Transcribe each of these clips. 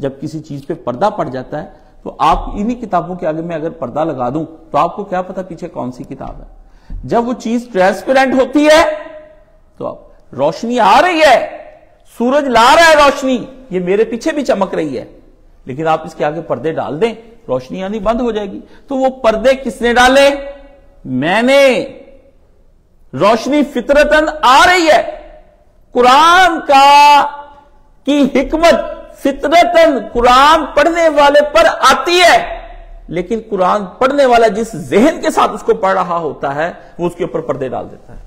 जब किसी चीज़ पे पर्दा पड़ जाता है तो आप इन्हीं किताबों के आगे मैं अगर पर्दा लगा दूँ तो आपको क्या पता पीछे कौन सी किताब है। जब वो चीज़ ट्रांसपेरेंट होती है तो आप, रोशनी आ रही है, सूरज ला रहा है रोशनी, ये मेरे पीछे भी चमक रही है। लेकिन आप इसके आगे पर्दे डाल दें, रोशनी आनी बंद हो जाएगी। तो वो पर्दे किसने डाले? मैंने। रोशनी फितरतन आ रही है। कुरान का की हिकमत फितरतन कुरान पढ़ने वाले पर आती है। लेकिन कुरान पढ़ने वाला जिस जहन के साथ उसको पढ़ रहा होता है, वो उसके ऊपर पर्दे डाल देता है।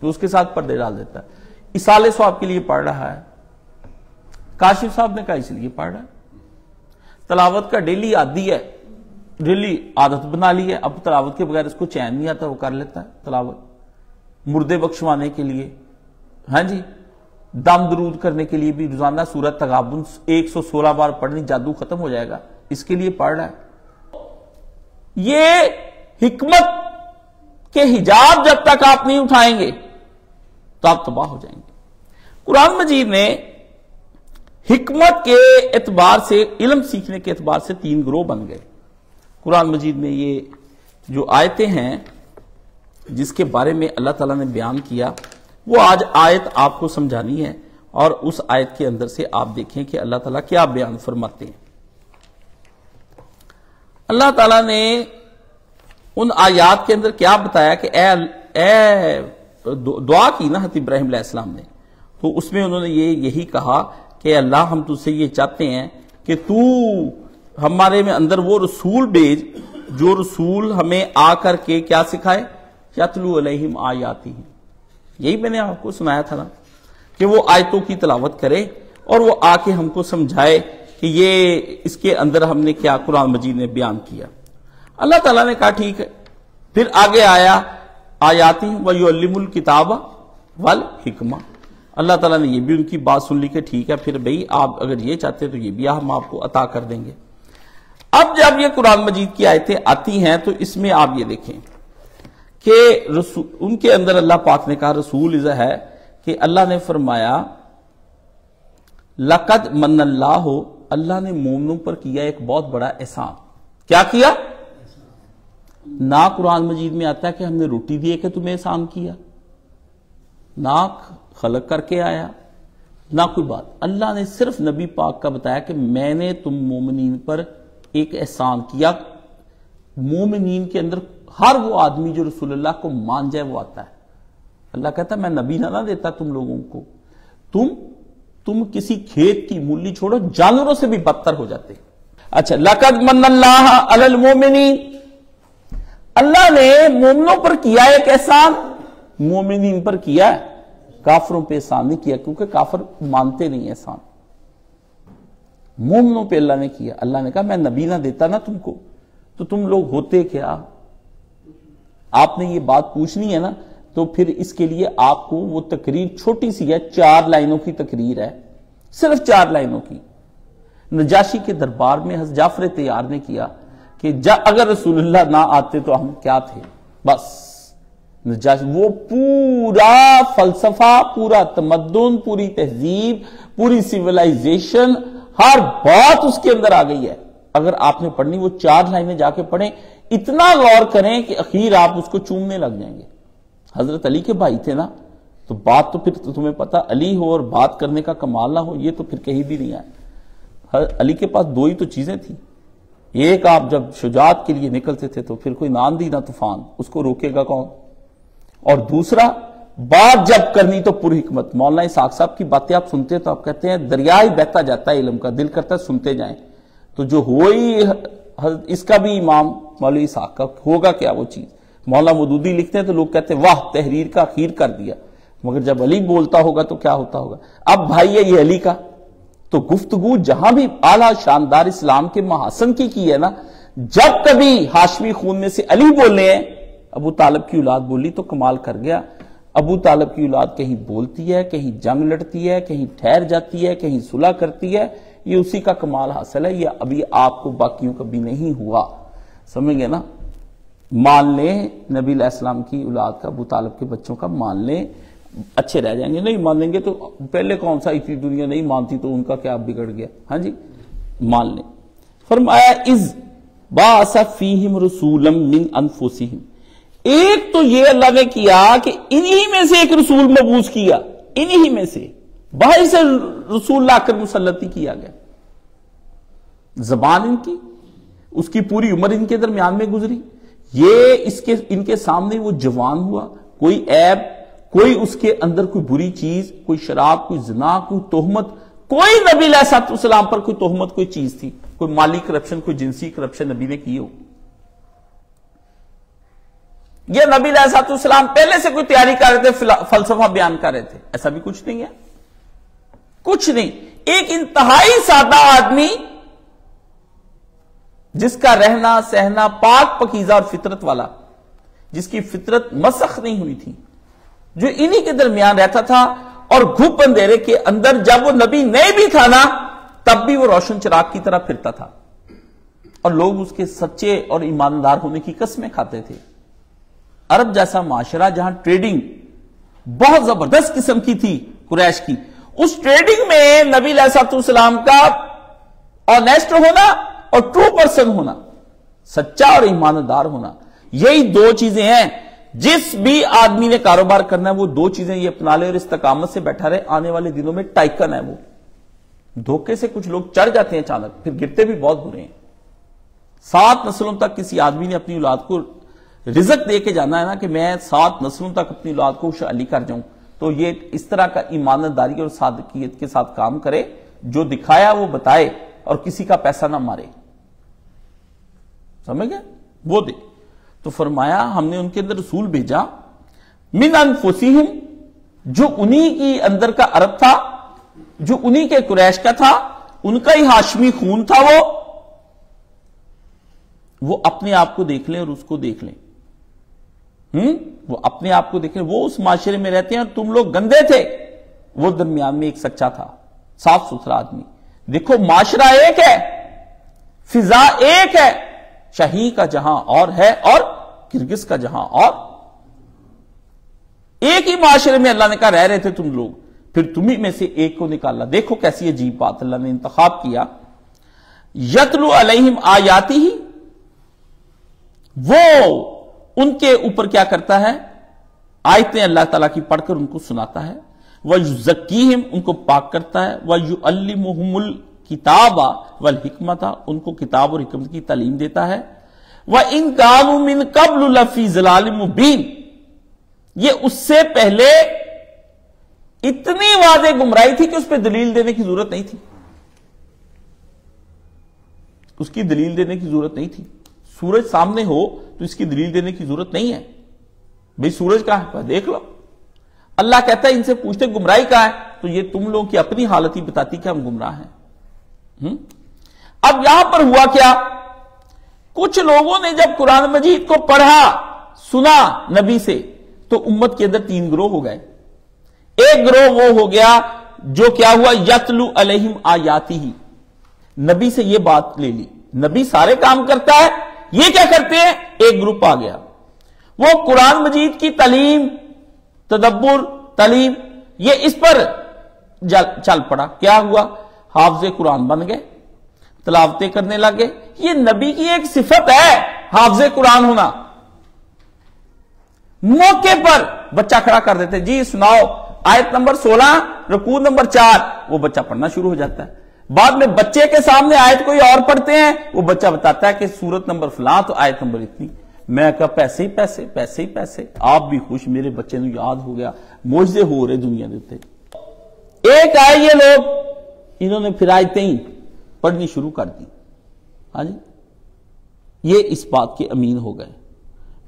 तो उसके साथ पर्दे डाल देता है। इसाले स्वाब के लिए पढ़ रहा है। काशिफ साहब ने कहा, इसलिए पढ़ रहा है। तलावत का डेली आदि है। डेली आदत बना ली है। अब तलावत के बगैर इसको चैन नहीं आता, वो कर लेता है तलावत। मुर्दे बख्शवाने के लिए। हाँ जी? दम दरूद करने के लिए भी रोज़ाना सूरत तगाबुन 116 बार पढ़नी जादू खत्म हो जाएगा। इसके लिए पढ़ रहा है। ये हिकमत के हिजाब जब तक आप नहीं उठाएँगे तो आप तबाह हो जाएँगे। कुरान मजीद ने हिकमत के एतबार से, इलम सीखने के एतबार से तीन ग्रोह बन गए। कुरान मजीद में ये जो आयतें हैं, जिसके बारे में अल्लाह ताला ने बयान किया वो आज आयत आपको समझानी है और उस आयत के अंदर से आप देखें कि अल्लाह ताला क्या बयान फरमाते हैं। अल्लाह ताला ने उन आयात के अंदर क्या बताया कि ए, ए दुआ की ना हत इब्राहिम ने। तो उसमें उन्होंने ये यही कहा कि अल्लाह हम तुझसे ये चाहते हैं कि तू हमारे में अंदर वो रसूल भेज जो रसूल हमें आकर के क्या सिखाए? यतलू अलहिम आयाती यही मैंने आपको सुनाया था ना, कि वो आयतों की तलावत करे और वो आके हमको समझाए कि ये, इसके अंदर हमने क्या कुरान मजीद ने बयान किया। अल्लाह ताला ने कहा, ठीक है। फिर आगे आया, आयाती वयुल्लिमुल किताब वल हिकमा। अल्लाह ताला ने ये भी उनकी बात सुन ली कि ठीक है, फिर भाई आप अगर ये चाहते तो ये भी हम आपको अता कर देंगे। अब जब ये कुरान मजीद की आयतें आती हैं तो इसमें आप ये देखें। कि उनके अंदर अल्लाह पाक ने कहा, रसूल इज़ है, कि अल्लाह ने फरमाया, लकद मन अल्लाह हो अल्लाह ने मोमनों पर किया एक बहुत बड़ा एहसान। क्या किया? ना कुरान मजीद में आता है कि हमने रोटी दी कि तुम्हें एहसान किया। ना खलक करके आया। ना कोई बात। अल्लाह ने सिर्फ़ नबी पाक का बताया कि मैंने तुम मोमिन पर एक एहसान किया। मोमिन के अंदर हर वो आदमी जो रसूलुल्लाह को मान जाए, वो आता है। अल्लाह कहता है, मैं नबी ना ना देता तुम लोगों को। तुम तुम किसी खेत की मूली छोड़ो, जानवरों से भी बदतर हो जाते अच्छा लकद मन अल्लाह ने मोमिनों पर किया एक एहसान। मोमिन पर किया काफरों पे एहसान नहीं किया, क्योंकि काफर मानते नहीं एहसान। मोमनों पे अल्लाह ने किया। अल्लाह ने कहा, मैं नबी ना देता ना तुमको। तो तुम लोग होते क्या? आपने ये बात पूछनी है ना तो फिर इसके लिए आपको वो तकरीर छोटी सी है, चार लाइनों की तकरीर है, सिर्फ़ चार लाइनों की। नजाशी के दरबार में जाफ़र तैयार ने किया कि जा, अगर रसूलुल्लाह ना आते तो हम क्या थे? बस। वो पूरा फलसफा, पूरा तमद्दुन, पूरी तहजीब, पूरी सिविलाइजेशन, हर बात उसके अंदर आ गई है। अगर आपने पढ़नी, वो चार लाइनें जाके पढ़े, इतना गौर करें कि अखीर आप उसको चूमने लग जाएँगे। हज़रत अली के भाई थे ना तो बात तो फिर तो तुम्हें पता, अली हो और बात करने का कमाल ना हो, ये तो फिर कहीं भी नहीं आए अली के पास दो ही तो चीज़ें थी। एक आप जब शुजात के लिए निकलते थे तो फिर कोई नांदी ना तूफ़ान, उसको रोकेगा कौन? और दूसरा, बात जब करनी तो पूरी हिकमत मौलाना साहब की बातें आप सुनते हैं तो आप कहते हैं दरिया ही बहता जाता है इलम का, दिल करता है सुनते जाएँ। तो जो हो ही इसका भी इमाम मौलवी इसाक का होगा क्या वो चीज़? मौला मदूदी लिखते हैं तो लोग कहते हैं, वाह, तहरीर का खीर कर दिया। मगर जब अली बोलता होगा तो क्या होता होगा? अब भाई है ये अली का। तो गुफ्तगु जहाँ भी आला शानदार इस्लाम के महासन की की है ना, जब कभी हाशमी खून में से अली बोले हैं, अबू तालब की औलाद बोली तो कमाल कर गया। अबू तालब की औलाद कहीं बोलती है, कहीं जंग लड़ती है, कहीं ठहर जाती है, कहीं सुलह करती है। ये उसी का कमाल हासिल है, ये अभी आपको बाकियों का भी नहीं हुआ। समझेंगे ना? मान लें, नबी की औलाद का, अबू तालब के बच्चों का मान लें, अच्छे रह जाएँगे। नहीं मानेंगे तो पहले कौन सा इतनी दुनिया नहीं मानती तो उनका क्या बिगड़ गया? हाँ जी, मान लें। फरमाया, इज़ बासा फीहिम रसूलम मिन अनफुसिहिम। एक तो ये अल्लाह ने किया कि इन्हीं में से एक रसूल मबूस किया। इन्हीं में से। बाहर से रसूल लाकर मुसलती किया गया। जबान इनकी, उसकी पूरी उम्र इनके दरमियान में गुजरी। ये इसके, इनके सामने वो जवान हुआ। कोई ऐब, कोई उसके अंदर कोई बुरी चीज़, कोई शराब, कोई जना, कोई तोहमत। कोई नबी सलाम पर कोई तोहमत, कोई चीज़ थी। कोई माली करप्शन, कोई जिनसी करप्शन नबी ने की हो। यह नबी सलाम पहले से कोई तैयारी कर रहे थे फलसफा बयान कर रहे थे। ऐसा भी कुछ नहीं है। कुछ नहीं। एक इंतहाई सादा आदमी जिसका रहना, सहना पाक, पकीजा और फितरत वाला, जिसकी फितरत मसख नहीं हुई थी, जो इन्हीं के दरमियान रहता था और घुप अंधेरे के अंदर जब वो नबी नहीं भी था ना, तब भी वो रोशन चिराग की तरह फिरता था। और लोग उसके सच्चे और ईमानदार होने की कस्में खाते थे। अरब जैसा माशरा जहाँ ट्रेडिंग बहुत ज़बरदस्त किस्म की थी कुरैश की। उस ट्रेडिंग में नबी सलाम का ऑनेस्ट होना और ट्रू पर्सन होना, सच्चा और ईमानदार होना, यही दो चीज़ें हैं। जिस भी आदमी ने कारोबार करना है, वो दो चीज़ें ये अपना ले और इस्तकामत से बैठा रहे। आने वाले दिनों में टाइकन है वो। धोखे से कुछ लोग चढ़ जाते हैं अचानक फिर गिरते भी बहुत बुरे हैं। सात नस्लों तक किसी आदमी ने अपनी औलाद को रिजक दे के जाना है ना कि मैं सात नस्लों तक अपनी औलाद को खुशहाली कर जाऊँ। तो ये इस तरह का ईमानदारी और सादकियत के साथ काम करे, जो दिखाया वो बताए और किसी का पैसा ना मारे। समझ गए? वो दे। तो फरमाया, हमने उनके अंदर रसूल भेजा, मिन अनफुसिहिम, जो उन्हीं के अंदर का अरब था, जो उन्हीं के कुरैश का था, उनका ही हाशमी खून था वो। वो अपने आप को देख लें और उसको देख लें। हम्म? वो अपने आप को देखें, वो उस माशरे में रहते हैं और तुम लोग गंदे थे। वो दरमियान में एक सच्चा था साफ़ सुथरा आदमी। देखो, माशरा एक है, फिजा एक है, शाही का जहाँ और है और किर्गिज का जहाँ और। एक ही माशरे में अल्लाह ने कहा, रह रहे थे तुम लोग। फिर तुम्ही में से एक को निकाला। देखो कैसी अजीब बात अल्लाह ने इंतखाब किया। यतलु अलहिम आयाती ही वो उनके ऊपर क्या करता है? आयतें अल्लाह तला की पढ़कर उनको सुनाता है। वह जकीम उनको पाक करता है। वह यू अल्लिमुल किताबा, वल हिकमता, उनको किताब और हिकमत की तालीम देता है। वह इन कानूमिन कबल लफी जलालमुबीन ये उससे पहले इतनी वादे गुमराही थी कि उस पर दलील देने की ज़रूरत नहीं थी। उसकी दलील देने की ज़रूरत नहीं थी। सूरज सामने हो तो इसकी दलील देने की ज़रूरत नहीं है। भाई, सूरज कहाँ है? देख लो। अल्लाह कहता है, इनसे पूछते, गुमराही कहाँ है? तो ये तुम लोगों की अपनी हालत ही बताती कि हम गुमराह हैं। हम्म? अब यहाँ पर हुआ क्या? कुछ लोगों ने जब कुरान मजीद को पढ़ा, सुना नबी से तो उम्मत के अंदर तीन ग्रोह हो गए। एक ग्रोह वो हो गया जो क्या हुआ? यतलु अलहिम आयाती ही नबी से ये बात ले ली। नबी सारे काम करता है ये क्या करते हैं? एक ग्रुप आ गया। वो कुरान मजीद की तलीम, तदब्बर, तलीम, ये इस पर चल पड़ा। क्या हुआ? हाफजे कुरान बन गए, तलावते करने लगे। ये नबी की एक सिफत है, हाफजे कुरान होना। मौके पर बच्चा खड़ा कर देते जी, सुनाओ, आयत नंबर 16 रकू नंबर चार, वो बच्चा पढ़ना शुरू हो जाता है। बाद में बच्चे के सामने आयत कोई और पढ़ते हैं, वो बच्चा बताता है कि सूरत नंबर फला तो आयत नंबर इतनी। मैं कहा, पैसे ही पैसे पैसे ही पैसे। आप भी खुश, मेरे बच्चे ने याद हो गया। मोजे हो रहे दुनिया उत्ते। एक आए ये लोग, इन्होंने फिर आयतें ही पढ़नी शुरू कर दी। हाँ जी? ये इस बात के अमीन हो गए।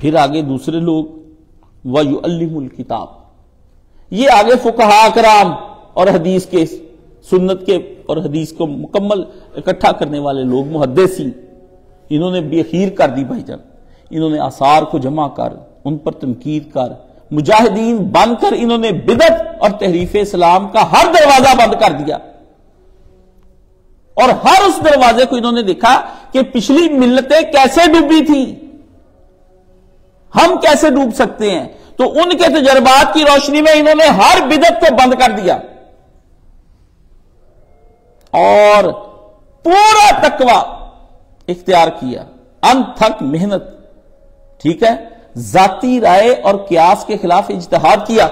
फिर आगे दूसरे लोग वयुअल किताब। ये आगे फुकहा कराम और हदीस के सुन्नत के और हदीस को मुकम्मल इकट्ठा करने वाले लोग मुहदसी इन्होंने बेखीर कर दी भाईजान। इन्होंने आसार को जमा कर, उन पर तनकीद कर, मुजाहिदीन बनकर इन्होंने बिदत और तहरीफ इस्लाम का हर दरवाज़ा बंद कर दिया। और हर उस दरवाजे को इन्होंने देखा कि पिछली मिलतें कैसे डूबी थी। हम कैसे डूब सकते हैं? तो उनके तजर्बात की रोशनी में इन्होंने हर बिदत को बंद कर दिया। और पूरा तकवा इख्तियार किया। अनथक मेहनत। ठीक है? जाती राय और क्यास के खिलाफ इजतहाद किया।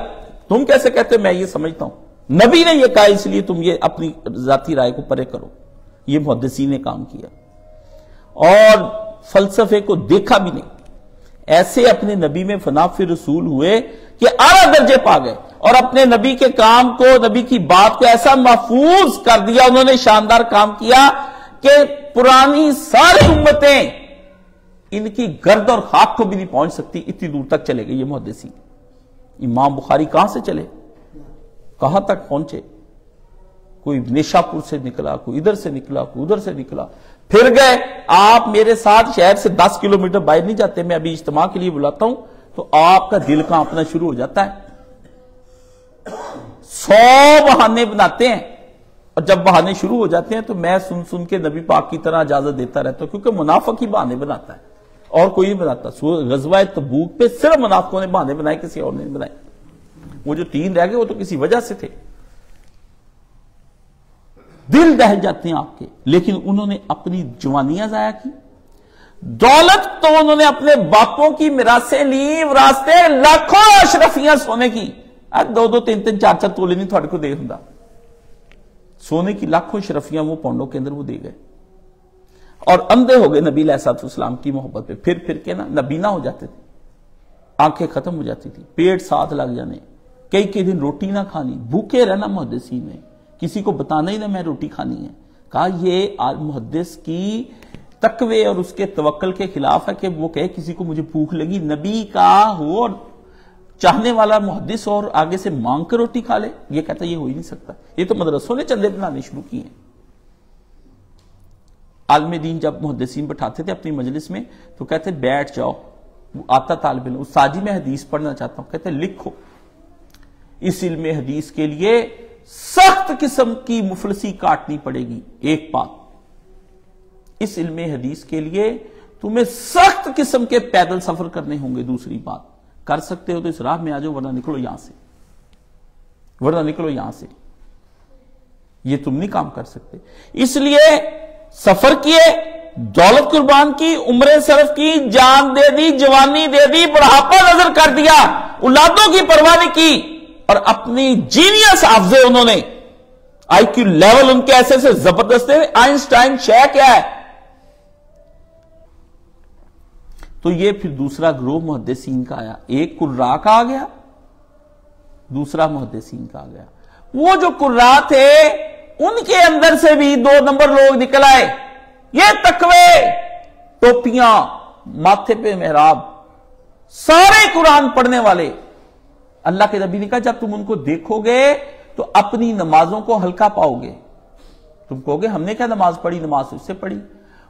तुम कैसे कहते मैं ये समझता हूँ। नबी ने यह कहा, इसलिए तुम ये अपनी जाती राय को परे करो। ये मुहदसी ने काम किया। और फलसफे को देखा भी नहीं। ऐसे अपने नबी में फना फिर रसूल हुए कि आला दर्जे पा गए। और अपने नबी के काम को, नबी की बात को ऐसा महफूज कर दिया, उन्होंने शानदार काम किया कि पुरानी सारी उम्मतें इनकी गर्द और खाक को भी नहीं पहुँच सकती, इतनी दूर तक चले गई ये मुहदसी इमाम बुखारी कहाँ से चले? कहाँ तक पहुँचे? कोई निशापुर से निकला, कोई इधर से निकला, कोई उधर से निकला। फिर गए, आप मेरे साथ शहर से 10 किलोमीटर बाहर नहीं जाते, मैं अभी इज्तम के लिए बुलाता हूँ तो आपका दिल कांपना शुरू हो जाता है? सौ बहाने बनाते हैं। और जब बहाने शुरू हो जाते हैं तो मैं सुन सुन के नबी पाक की तरह इजाज़त देता रहता हूँ, क्योंकि मुनाफक ही बहाने बनाता है। और कोई नहीं बनाता। गजवा तबूक पे सिर्फ़ मुनाफकों ने बहाने बनाए, किसी और ने बनाए। वो जो तीन रह गए, वो तो किसी वजह से थे। दिल दहल जाते हैं आपके, लेकिन उन्होंने अपनी जवानियाँ जाया की। दौलत तो उन्होंने अपने बापों की मिरासें ली, रास्ते लाखों अशरफियाँ सोने की। दो दो तीन तीन चार चार तोले नहीं थोड़े को दे होंगे सोने की लाखों शरफियाँ वो पौंडों के अंदर वो दे गए। और अंधे हो गए नबी सलाम की मोहब्बत पे। फिर फिर के ना नबीना हो जाते थे। आँखें खत्म हो जाती थी। पेट साथ लग जाने। कई कई दिन रोटी ना खानी। भूखे रहना मुहदसी में। किसी को बताना ही ना मैं रोटी खानी है। कहा ये आज मुहदस की तकवे और उसके तवक्ल के खिलाफ है कि वो कहे किसी को मुझे भूख लगी। नबी का हो चाहने वाला मुहदस और आगे से मांग कर रोटी खा ले, ये कहता ये हो ही नहीं सकता। ये तो मदरसों ने चंदे बनाने शुरू किए आलम दीन जब मुहदसिन बैठाते थे अपनी मजलिस में तो कहते, बैठ जाओ। आता तालब इल्म साजी में हदीस पढ़ना चाहता हूँ। कहते, लिखो। इस इल्म हदीस के लिए सख्त किस्म की मुफलसी काटनी पड़ेगी, एक बात। इस इल्म हदीस के लिए तुम्हें सख्त किस्म के पैदल सफ़र करने होंगे, दूसरी बात। कर सकते हो तो इस राह में आ जाओ, वरना निकलो यहाँ से। वरना निकलो यहाँ से। ये तुम नहीं काम कर सकते। इसलिए सफ़र किए, दौलत कुर्बान की, उम्र सरफ की, जान दे दी, जवानी दे दी, बुढ़ापा नज़र कर दिया उलादों की परवाह नहीं की, और अपनी जीनियस आफजे उन्होंने, आईक्यू लेवल उनके ऐसे से ज़बरदस्त है। आइंस्टाइन शह क्या है? तो ये फिर दूसरा ग्रोह मुहदसिन का आया। एक कुर्रा का आ गया, दूसरा मुहदसिन का आ गया। वो जो कुर्रा थे, उनके अंदर से भी दो नंबर लोग निकल आए। ये तकवे, टोपियाँ, माथे पे मेहराब, सारे कुरान पढ़ने वाले। अल्लाह के नबी ने कहा, जब तुम उनको देखोगे तो अपनी नमाजों को हल्का पाओगे। तुम कहोगे, हमने क्या नमाज़ पढ़ी? नमाज़ उससे पढ़ी।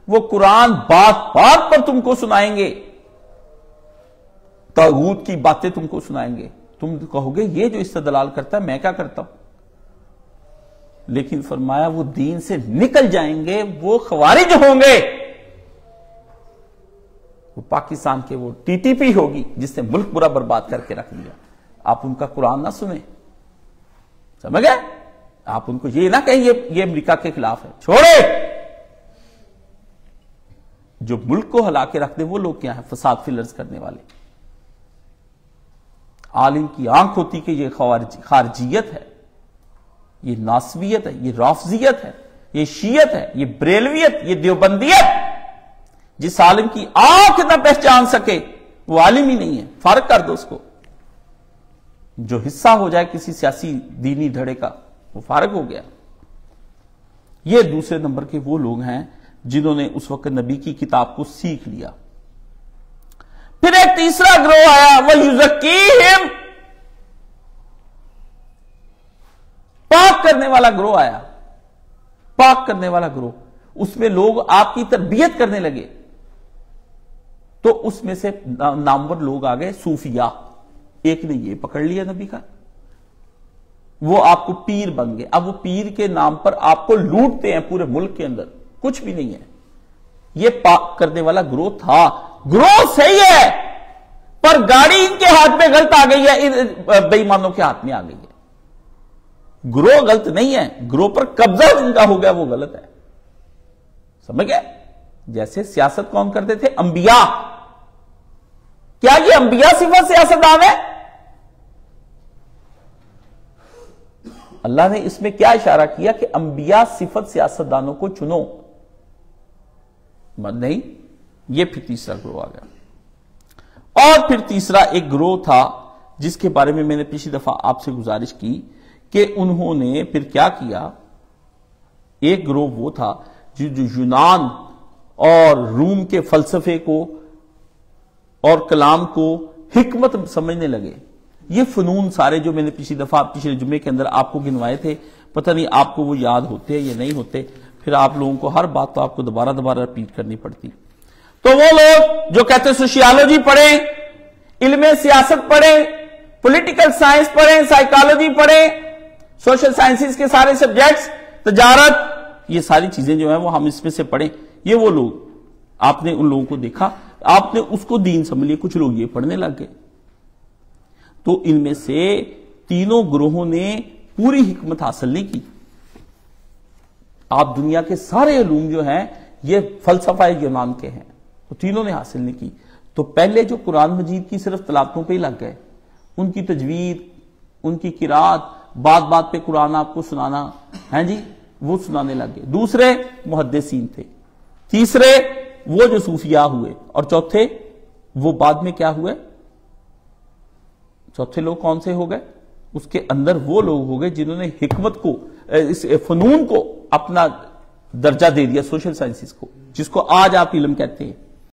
वो कुरान बात बात पर तुमको सुनाएँगे। तागूत की बातें तुमको सुनाएँगे। तुम कहोगे, ये जो इससे दलाल करता है, मैं क्या करता हूँ? लेकिन फरमाया, वो दीन से निकल जाएँगे, वो खवारिज होंगे। वो पाकिस्तान के वो टीटीपी होगी, जिसने मुल्क पूरा बर्बाद करके रख दिया आप उनका कुरान ना सुने। समझ गए? आप उनको ये ना कहें, ये ये अमेरिका के खिलाफ है। छोड़े! जो मुल्क को हला के रख दे वो लोग क्या है? फसाद फिलर्स करने वाले। आलिम की आँख होती कि ये खारजियत है। ये नासवियत है, ये राफजियत है, ये शीयत है, ये ब्रेलवियत, ये देवबंदियत। जिस आलिम की आँख ना पहचान सके, वो आलिम ही नहीं है। फ़र्क कर दो उसको। जो हिस्सा हो जाए किसी सियासी दीनी धड़े का, वो फारक हो गया। ये दूसरे नंबर के वो लोग हैं जिन्होंने उस वक्त नबी की किताब को सीख लिया। फिर एक तीसरा ग्रोह आया, वह युजकी हिम पाक करने वाला ग्रोह आया। पाक करने वाला ग्रोह। उसमें लोग आपकी तरबियत करने लगे। तो उसमें से नामवर लोग आ गए, सूफिया। एक ने ये पकड़ लिया नबी का। वो आपको पीर बन गए। अब वो पीर के नाम पर आपको लूटते हैं पूरे मुल्क के अंदर। कुछ भी नहीं है। ये पाक करने वाला ग्रोथ था। ग्रोथ सही है, पर गाड़ी इनके हाथ में गलत आ गई है, इन बेईमानों के हाथ में आ गई है। ग्रोह गलत नहीं है। ग्रोह पर कब्जा जिनका हो गया, वो गलत है। समझ गए? जैसे सियासत कौन करते थे? अंबिया। क्या ये अंबिया सिफत सियासतदान है? अल्लाह ने इसमें क्या इशारा किया कि अंबिया सिफत सियासतदानों को चुनो। नहीं ये फिर तीसरा ग्रोह आ गया। और फिर तीसरा एक ग्रोह था जिसके बारे में मैंने पिछली दफ़ा आपसे गुजारिश की कि उन्होंने फिर क्या किया? एक ग्रोह वो था जो, जो यूनान और रूम के फलसफे को और कलाम को हिकमत समझने लगे। ये फनून सारे जो मैंने पिछली दफ़ा पिछले जुम्मे के अंदर आपको गिनवाए थे पता नहीं आपको वो याद होते हैं या नहीं होते फिर आप लोगों को हर बात तो आपको दोबारा दोबारा रिपीट करनी पड़ती। तो वो लोग जो कहते हैं सोशियोलॉजी पढ़े, इल्म सियासत पढ़े पॉलिटिकल साइंस पढ़े साइकोलॉजी पढ़े सोशल साइंसेस के सारे सब्जेक्ट्स तजारत, ये सारी चीज़ें जो है वो हम इसमें से पढ़े। ये वो लोग, आपने उन लोगों को देखा, आपने उसको दीन समझ लिया कुछ लोग ये पढ़ने लग गए। तो इनमें से तीनों ग्रोहों ने पूरी हिकमत हासिल नहीं की। आप दुनिया के सारे अलूम जो हैं, ये फलसफा यूनान के हैं। तो तीनों ने हासिल नहीं की। तो पहले जो कुरान मजीद की सिर्फ़ तलावतों पे ही लग गए। उनकी तजवीर उनकी किरात बात बात पे कुरान आपको सुनाना, है जी? वो सुनाने लग गए। दूसरे मुहदसिन थे। तीसरे, वो जो सूफिया हुए। और चौथे, वो बाद में क्या हुए? चौथे लोग कौन से हो गए? उसके अंदर वो लोग हो गए जिन्होंने हिकमत को इस फनून को अपना दर्जा दे दिया, सोशल साइंसिस को, जिसको आज आप इलम कहते हैं।